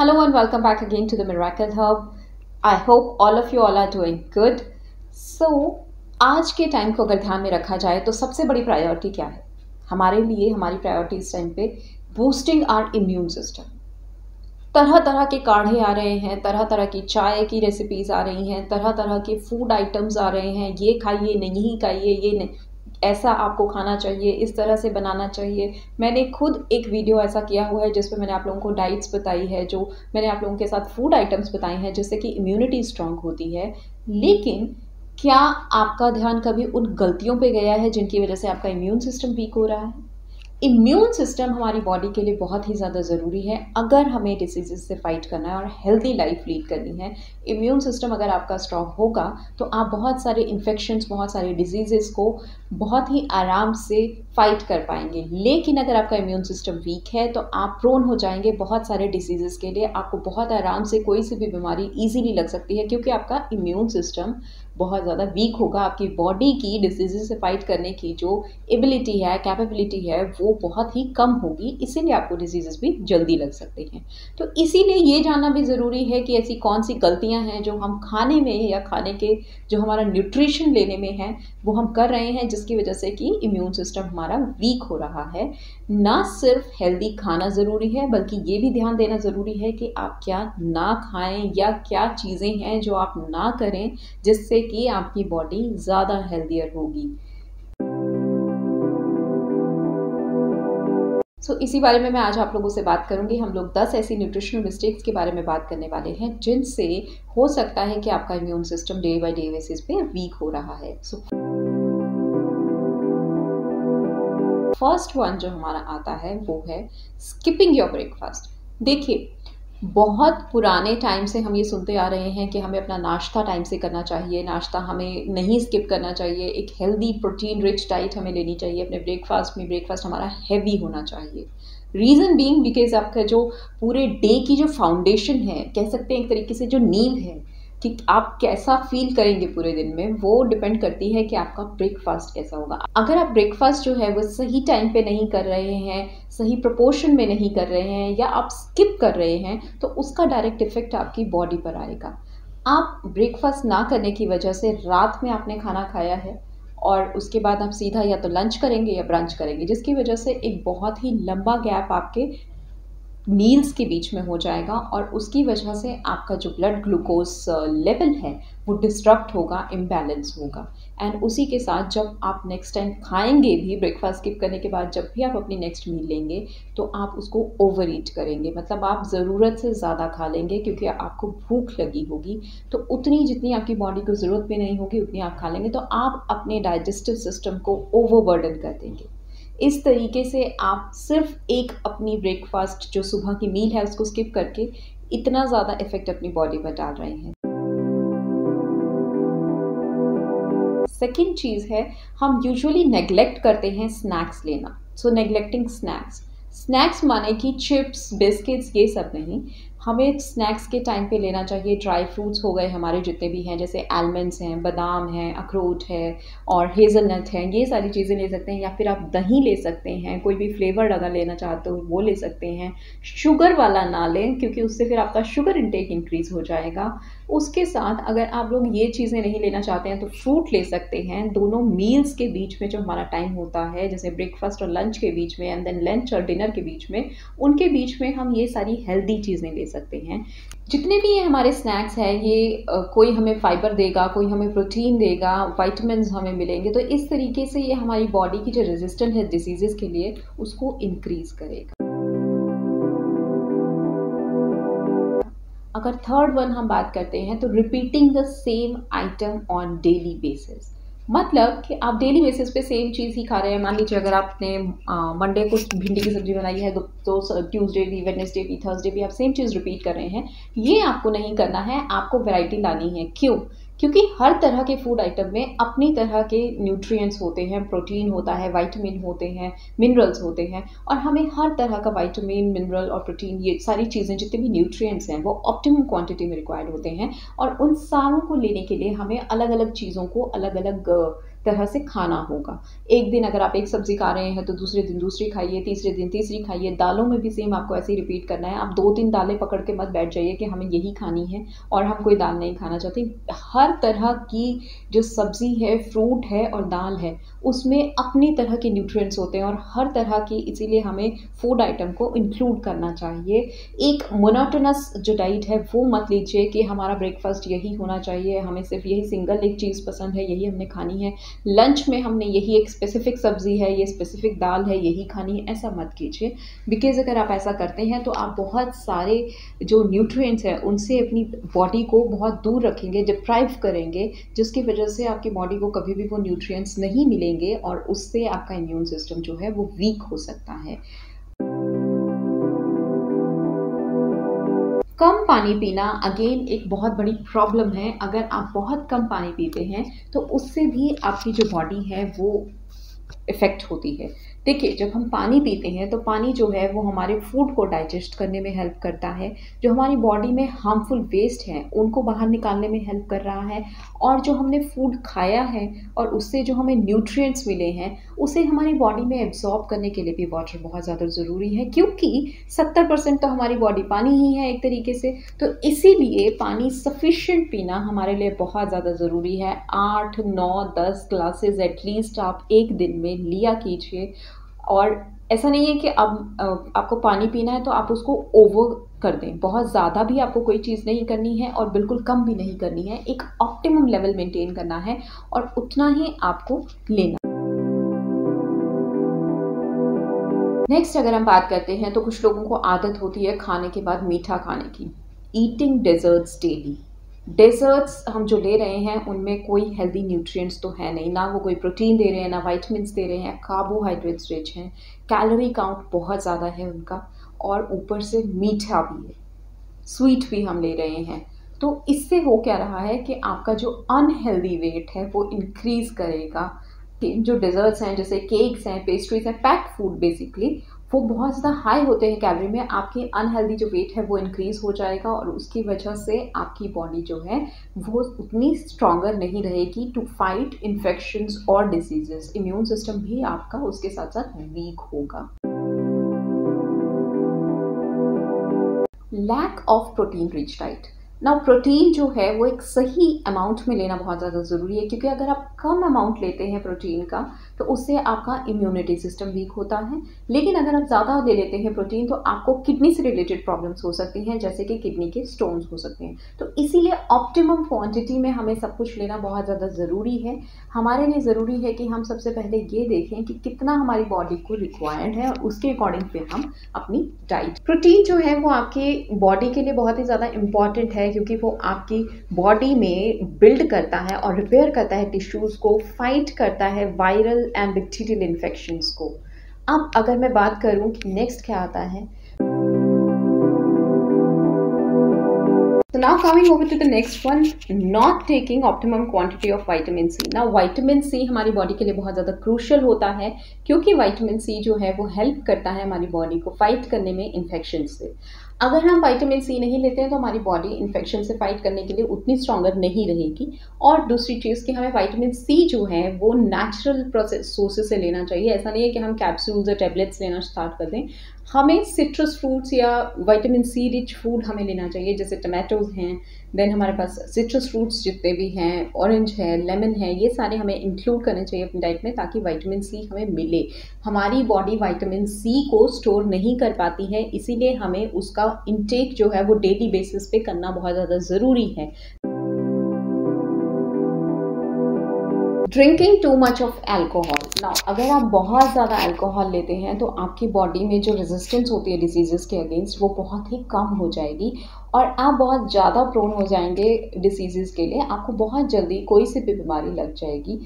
Hello and welcome back again to the Miracle Hub. I hope all of you all are doing good. So, आज के time को अगर ध्यान में रखा जाए तो सबसे बड़ी प्रायोरिटी क्या है हमारे लिए हमारी प्रायोरिटी इस टाइम पे बूस्टिंग आर इम्यून सिस्टम तरह तरह के काढ़े आ रहे हैं तरह तरह की चाय की रेसिपीज़ आ रही हैं तरह तरह के फ़ूड आइटम्स आ रहे हैं ये खाइए नहीं खाइए ये नहीं ऐसा आपको खाना चाहिए, इस तरह से बनाना चाहिए। मैंने खुद एक वीडियो ऐसा किया हुआ है जिसमें मैंने आप लोगों को डाइट्स बताई है, जो मैंने आप लोगों के साथ फ़ूड आइटम्स बताई हैं, जिससे कि इम्यूनिटी स्ट्रांग होती है। लेकिन क्या आपका ध्यान कभी उन गलतियों पे गया है जिनकी वजह से आपका इम्यून सिस्टम वीक हो रहा है? इम्यून सिस्टम हमारी बॉडी के लिए बहुत ही ज़्यादा ज़रूरी है। अगर हमें डिसीज़ से फाइट करना है और हेल्दी लाइफ लीड करनी है इम्यून सिस्टम अगर आपका स्ट्रॉन्ग होगा तो आप बहुत सारे इन्फेक्शंस बहुत सारे डिज़ीज़ को बहुत ही आराम से फाइट कर पाएँगे। लेकिन अगर आपका इम्यून सिस्टम वीक है तो आप प्रोन हो जाएँगे बहुत सारे डिसीज़ के लिए। आपको बहुत आराम से कोई सी भी बीमारी ईजीली लग सकती है, क्योंकि आपका इम्यून सिस्टम बहुत ज़्यादा वीक होगा आपकी बॉडी की डिज़ीज़ से फाइट करने की, जो एबिलिटी है कैपेबिलिटी है, वो बहुत ही कम होगी, इसीलिए आपको डिज़ीज़ भी जल्दी लग सकते हैं। तो इसीलिए ये जानना भी ज़रूरी है कि ऐसी कौन सी गलतियाँ हैं जो हम खाने में या खाने के, जो हमारा न्यूट्रिशन लेने में है, वो हम कर रहे हैं, जिसकी वजह से कि इम्यून सिस्टम हमारा वीक हो रहा है। ना सिर्फ़ हेल्दी खाना ज़रूरी है बल्कि ये भी ध्यान देना ज़रूरी है कि आप क्या ना खाएँ या क्या चीज़ें हैं जो आप ना करें जिससे कि आपकी बॉडी ज़्यादा हेल्दियर होगी। सो so, इसी बारे में मैं आज आप लोगों से बात करूँगी। हम लोग 10 ऐसी न्यूट्रिशनल मिस्टेक्स के बारे में बात करने वाले हैं जिनसे हो सकता है कि आपका immune system day by day basis पे वीक हो रहा है। सो फ़र्स्ट वन जो हमारा आता है, वो है स्किपिंग योर ब्रेकफास्ट देखिए, बहुत पुराने टाइम से हम ये सुनते आ रहे हैं कि हमें अपना नाश्ता टाइम से करना चाहिए, नाश्ता हमें नहीं स्किप करना चाहिए, एक हेल्दी प्रोटीन रिच डाइट हमें लेनी चाहिए, अपने ब्रेकफास्ट में ब्रेकफास्ट हमारा हैवी होना चाहिए. रीज़न बीइंग बिकॉज़ आपका जो पूरे डे की जो फाउंडेशन है, कह सकते हैं एक तरीके से जो नींव है कि आप कैसा फील करेंगे पूरे दिन में, वो डिपेंड करती है कि आपका ब्रेकफास्ट कैसा होगा। अगर आप ब्रेकफास्ट जो है, वो सही टाइम पे नहीं कर रहे हैं, सही प्रपोर्शन में नहीं कर रहे हैं, या आप स्किप कर रहे हैं तो उसका डायरेक्ट इफ़ेक्ट आपकी बॉडी पर आएगा। आप ब्रेकफास्ट ना करने की वजह से रात में आपने खाना खाया है और उसके बाद आप सीधा या तो लंच करेंगे या ब्रंच करेंगे, जिसकी वजह से एक बहुत ही लंबा गैप आपके मील्स के बीच में हो जाएगा और उसकी वजह से आपका जो ब्लड ग्लूकोज लेवल है, वो डिस्टर्ब होगा इम्बैलेंस होगा। एंड उसी के साथ जब आप नेक्स्ट टाइम खाएँगे भी ब्रेकफास्ट स्किप करने के बाद जब भी आप अपनी नेक्स्ट मील लेंगे तो आप उसको ओवर ईट करेंगे। मतलब आप ज़रूरत से ज़्यादा खा लेंगे क्योंकि आपको भूख लगी होगी। तो उतनी जितनी आपकी बॉडी को ज़रूरत भी नहीं होगी, उतनी आप खा लेंगे। तो आप अपने डाइजेस्टिव सिस्टम को ओवरबर्डन कर देंगे। इस तरीके से आप सिर्फ़ एक अपनी ब्रेकफास्ट जो सुबह की मील है, उसको स्किप करके इतना ज़्यादा इफ़ेक्ट अपनी बॉडी पर डाल रहे हैं। सेकेंड चीज़ है, हम यूजुअली नेग्लेक्ट करते हैं स्नैक्स लेना। सो नेग्लेक्टिंग स्नैक्स स्नैक्स माने कि चिप्स बिस्किट्स ये सब नहीं। हमें स्नैक्स के टाइम पे लेना चाहिए। ड्राई फ्रूट्स हो गए हमारे जितने भी हैं, जैसे आलमंड्स हैं, बादाम हैं, अखरोट है और हेज़लनट हैं, ये सारी चीज़ें ले सकते हैं या फिर आप दही ले सकते हैं। कोई भी फ्लेवर अगर लेना चाहते हो, वो ले सकते हैं। शुगर वाला ना लें, क्योंकि उससे फिर आपका शुगर इंटेक इंक्रीज़ हो जाएगा। उसके साथ अगर आप लोग ये चीज़ें नहीं लेना चाहते हैं तो फ्रूट ले सकते हैं। दोनों मील्स के बीच में जो हमारा टाइम होता है, जैसे ब्रेकफास्ट और लंच के बीच में एंड देन लंच और डिनर के बीच में, उनके बीच में हम ये सारी हेल्दी चीज़ें ले सकते हैं। जितने भी ये हमारे स्नैक्स हैं, ये कोई हमें फाइबर देगा, कोई हमें प्रोटीन देगा वाइटमिन हमें मिलेंगे तो इस तरीके से ये हमारी बॉडी की जो रेजिस्टेंट है डिज़ीज़ के लिए उसको इंक्रीज़ करेगा। अगर थर्ड वन हम बात करते हैं तो repeating the same item on daily basis मतलब कि आप डेली बेसिस पे सेम चीज़ ही खा रहे हैं। मान लीजिए अगर आपने मंडे को भिंडी की सब्ज़ी बनाई है तो, ट्यूसडे भी वेडनेसडे भी थर्सडे भी आप सेम चीज़ रिपीट कर रहे हैं। ये आपको नहीं करना है आपको वैरायटी लानी है। क्यों? क्योंकि हर तरह के फ़ूड आइटम में अपनी तरह के न्यूट्रिएंट्स होते हैं प्रोटीन होता है वाइटमिन होते हैं मिनरल्स होते हैं और हमें हर तरह का वाइटमिन मिनरल और प्रोटीन ये सारी चीज़ें जितने भी न्यूट्रिएंट्स हैं, वो ऑप्टिमम क्वांटिटी में रिक्वायर्ड होते हैं और उन सारों को लेने के लिए हमें अलग अलग चीज़ों को अलग अलग तरह से खाना होगा। एक दिन अगर आप एक सब्ज़ी खा रहे हैं तो दूसरे दिन दूसरी खाइए, तीसरे दिन तीसरी खाइए। दालों में भी सेम आपको ऐसे ही रिपीट करना है। आप दो तीन दालें पकड़ के मत बैठ जाइए कि हमें यही खानी है और हम कोई दाल नहीं खाना चाहते। हर तरह की जो सब्ज़ी है फ्रूट है और दाल है, उसमें अपनी तरह के न्यूट्रिएंट्स होते हैं और हर तरह की इसीलिए हमें फ़ूड आइटम को इंक्लूड करना चाहिए। एक मोनोटोनस जो डाइट है, वो मत लीजिए कि हमारा ब्रेकफास्ट यही होना चाहिए, हमें सिर्फ़ यही सिंगल एक चीज़ पसंद है, यही हमने खानी है। लंच में हमने यही एक स्पेसिफिक सब्ज़ी है, ये स्पेसिफिक दाल है, यही खानी है, ऐसा मत कीजिए। बिकॉज़ अगर आप ऐसा करते हैं तो आप बहुत सारे जो न्यूट्रिएंट्स हैं, उनसे अपनी बॉडी को बहुत दूर रखेंगे डिप्राइव करेंगे, जिसकी वजह से आपकी बॉडी को कभी भी वो न्यूट्रिएंट्स नहीं मिलेंगे, और उससे आपका इम्यून सिस्टम जो है, वो वीक हो सकता है। कम पानी पीना अगेन एक बहुत बड़ी प्रॉब्लम है। अगर आप बहुत कम पानी पीते हैं तो उससे भी आपकी जो बॉडी है, वो इफ़ेक्ट होती है। देखिए, जब हम पानी पीते हैं तो पानी जो है, वो हमारे फ़ूड को डाइजेस्ट करने में हेल्प करता है। जो हमारी बॉडी में हार्मफुल वेस्ट हैं, उनको बाहर निकालने में हेल्प कर रहा है। और जो हमने फ़ूड खाया है, और उससे जो हमें न्यूट्रिएंट्स मिले हैं, उसे हमारी बॉडी में एब्जॉर्ब करने के लिए भी वाटर बहुत ज़्यादा ज़रूरी है। क्योंकि सत्तर परसेंट तो हमारी बॉडी पानी ही है एक तरीके से। तो इसीलिए पानी सफिशेंट पीना हमारे लिए बहुत ज़्यादा ज़रूरी है। आठ, नौ, दस ग्लासेस एटलीस्ट आप एक दिन में लिया कीजिए। और ऐसा नहीं है कि अब आपको पानी पीना है तो आप उसको ओवर कर दें। बहुत ज़्यादा भी आपको कोई चीज़ नहीं करनी है और बिल्कुल कम भी नहीं करनी है। एक ऑप्टिमम लेवल मेंटेन करना है और उतना ही आपको लेना। नेक्स्ट अगर हम बात करते हैं तो कुछ लोगों को आदत होती है खाने के बाद मीठा खाने की। ईटिंग डेजर्ट्स डेली डेजर्ट्स हम जो ले रहे हैं, उनमें कोई हेल्दी न्यूट्रिएंट्स तो है नहीं। ना वो कोई प्रोटीन दे रहे हैं, ना वाइटमिन दे रहे हैं कार्बोहाइड्रेट्स रिच हैं। कैलोरी काउंट बहुत ज़्यादा है उनका और ऊपर से मीठा भी है। स्वीट भी हम ले रहे हैं। तो इससे हो क्या रहा है कि आपका जो अनहेल्दी वेट है, वो इंक्रीज़ करेगा। जो डिज़र्ट्स हैं, जैसे केक्स हैं पेस्ट्रीज हैं पैक्ड फ़ूड बेसिकली वो बहुत ज़्यादा हाई होते हैं कैलोरी में, आपकी अनहेल्दी जो वेट है वो इंक्रीज़ हो जाएगा और उसकी वजह से आपकी बॉडी जो है वो उतनी स्ट्रॉन्गर नहीं रहेगी टू फाइट इन्फेक्शंस और डिजीजेस इम्यून सिस्टम भी आपका उसके साथ साथ वीक होगा. Lack of protein rich diet ना प्रोटीन जो है, वो एक सही अमाउंट में लेना बहुत ज़्यादा ज़रूरी है, क्योंकि अगर आप कम अमाउंट लेते हैं प्रोटीन का तो उससे आपका इम्यूनिटी सिस्टम वीक होता है। लेकिन अगर आप ज़्यादा ले लेते हैं प्रोटीन तो आपको किडनी से रिलेटेड प्रॉब्लम्स हो सकती हैं, जैसे कि किडनी के स्टोन्स हो सकते हैं। तो इसीलिए ऑप्टिमम क्वांटिटी में हमें सब कुछ लेना बहुत ज़्यादा ज़रूरी है। हमारे लिए ज़रूरी है कि हम सबसे पहले ये देखें कि कितना हमारी बॉडी को रिक्वायर्ड है, और उसके अकॉर्डिंग फिर हम अपनी डाइट प्रोटीन जो है, वो आपके बॉडी के लिए बहुत ही ज़्यादा इंपॉर्टेंट है क्योंकि वो आपकी बॉडी में बिल्ड करता है और रिपेयर करता है टिश्यूज़ को फाइट करता है वायरल एंड बैक्टीरियल इन्फेक्शंस को। अब अगर मैं बात करूँ कि नेक्स्ट क्या आता है So now coming over to the next one, not taking optimum quantity of vitamin C. Now vitamin C हमारी बॉडी के लिए बहुत ज़्यादा क्रूशल होता है क्योंकि vitamin C जो है वो हेल्प करता है हमारी बॉडी को फाइट करने में इन्फेक्शन से। अगर हम वाइटामिन सी नहीं लेते हैं तो हमारी बॉडी इन्फेक्शन से फाइट करने के लिए उतनी स्ट्रॉन्गर नहीं रहेगी। और दूसरी चीज़ कि हमें वाइटामिन सी जो है वो नेचुरल प्रोसेस सोर्सेज से लेना चाहिए। ऐसा नहीं है कि हम कैप्सूल्स या टेबलेट्स लेना स्टार्ट कर दें। हमें सिट्रस फ्रूट्स या वाइटामिन सी रिच फ़ूड हमें लेना चाहिए, जैसे टमाटोज़ हैं देन हमारे पास सिट्रस फ्रूट्स जितने भी हैं ऑरेंज है लेमन है, ये सारे हमें इंक्लूड करने चाहिए अपनी डाइट में ताकि वाइटामिन सी हमें मिले। हमारी बॉडी वाइटामिन सी को स्टोर नहीं कर पाती है, इसीलिए हमें उसका इंटेक जो है वो डेली बेसिस पे करना बहुत ज़्यादा ज़रूरी है। Drinking too much of alcohol ना अगर आप बहुत ज़्यादा एल्कोहल लेते हैं तो आपकी बॉडी में जो रेजिस्टेंस होती है डिज़ीज़ के अगेंस्ट वो बहुत ही कम हो जाएगी और आप बहुत ज़्यादा प्रोन हो जाएँगे डिसीज़ के लिए। आपको बहुत जल्दी कोई सी भी बीमारी लग जाएगी।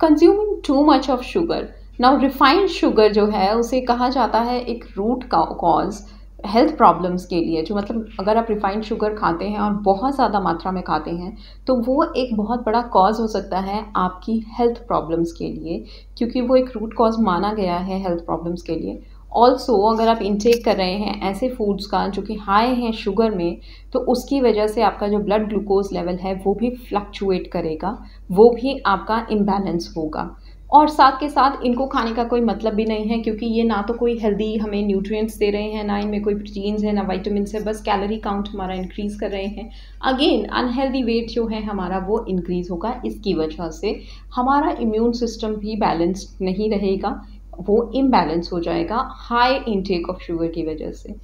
Consuming too much of sugar now refined sugar जो है, उसे कहा जाता है एक रूट का कॉज हेल्थ प्रॉब्लम्स के लिए, जो मतलब अगर आप रिफाइंड शुगर खाते हैं और बहुत ज़्यादा मात्रा में खाते हैं तो वो एक बहुत बड़ा कॉज हो सकता है आपकी हेल्थ प्रॉब्लम्स के लिए, क्योंकि वो एक रूट कॉज माना गया है हेल्थ प्रॉब्लम्स के लिए। ऑल्सो अगर आप इंटेक कर रहे हैं ऐसे फूड्स का जो कि हाई हैं शुगर में तो उसकी वजह से आपका जो ब्लड ग्लूकोज लेवल है, वो भी फ्लक्चुएट करेगा, वो भी आपका इम्बैलेंस होगा। और साथ के साथ इनको खाने का कोई मतलब भी नहीं है, क्योंकि ये ना तो कोई हेल्दी हमें न्यूट्रिएंट्स दे रहे हैं, ना इनमें कोई प्रोटीन्स है, ना वाइटामिन है, बस कैलोरी काउंट हमारा इंक्रीज़ कर रहे हैं। अगेन अनहेल्दी वेट जो है हमारा वो इंक्रीज़ होगा, इसकी वजह से हमारा इम्यून सिस्टम भी बैलेंस्ड नहीं रहेगा। वो इम्बैलेंस हो जाएगा हाई इनटेक ऑफ़ शुगर की वजह से।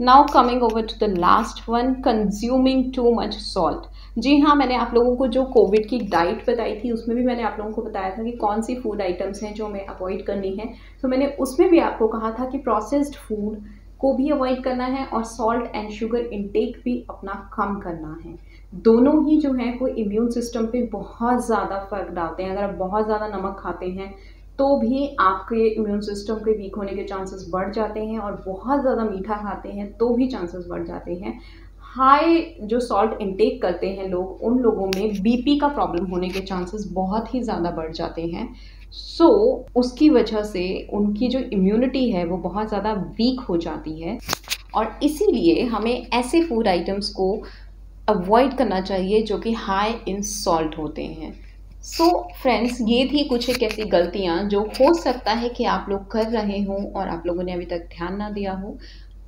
Now coming over to the last one consuming too much salt जी हाँ मैंने आप लोगों को जो कोविड की डाइट बताई थी, उसमें भी मैंने आप लोगों को बताया था कि कौन सी फ़ूड आइटम्स हैं जो हमें अवॉइड करनी है। तो मैंने उसमें भी आपको कहा था कि प्रोसेस्ड फ़ूड को भी अवॉइड करना है और सॉल्ट एंड शुगर इनटेक भी अपना कम करना है। दोनों ही जो है वो इम्यून सिस्टम पे बहुत ज़्यादा फ़र्क डालते हैं। अगर आप बहुत ज़्यादा नमक खाते हैं तो भी आपके इम्यून सिस्टम के वीक होने के चांसेस बढ़ जाते हैं और बहुत ज़्यादा मीठा खाते हैं तो भी चांसेस बढ़ जाते हैं। हाई जो सॉल्ट इनटेक करते हैं लोग उन लोगों में बीपी का प्रॉब्लम होने के चांसेस बहुत ही ज़्यादा बढ़ जाते हैं। सो so, उसकी वजह से उनकी जो इम्यूनिटी है वो बहुत ज़्यादा वीक हो जाती है। और इसीलिए हमें ऐसे फ़ूड आइटम्स को अवॉइड करना चाहिए जो कि हाई इन सॉल्ट होते हैं। सो so, फ्रेंड्स ये थी कुछ एक ऐसी गलतियाँ जो हो सकता है कि आप लोग कर रहे हों और आप लोगों ने अभी तक ध्यान ना दिया हो।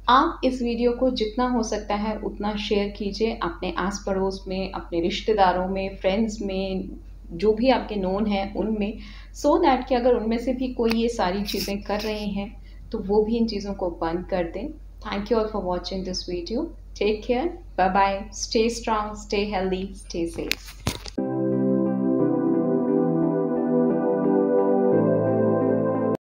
आप इस वीडियो को जितना हो सकता है उतना शेयर कीजिए अपने आस पड़ोस में अपने रिश्तेदारों में फ्रेंड्स में जो भी आपके नोन हैं उनमें। सो so दैट कि अगर उनमें से भी कोई ये सारी चीज़ें कर रहे हैं तो वो भी इन चीज़ों को बंद कर दें। Thank you all for watching this video take care Bye bye. Stay strong, stay healthy, stay safe.